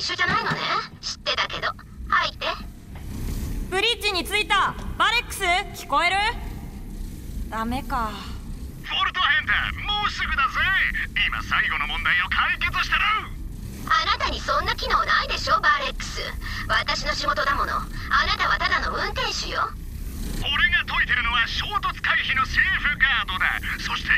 一緒じゃないのね。知ってたけど。入って。ブリッジに着いた。バレックス？聞こえる？ダメか。フォルトヘンターもうすぐだぜ。今最後の問題を解決してる。あなたにそんな機能ないでしょバレックス。私の仕事だもの。あなたはただの運転手よ。俺が解いてるのは衝突回避のセーフガードだ。そして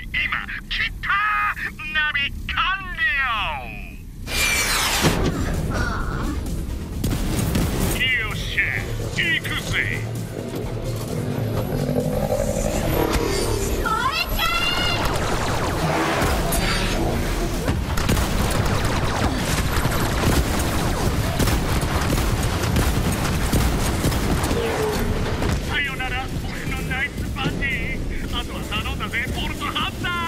ぜさよなら俺のナイスバディあとは頼んだぜボルトハンター。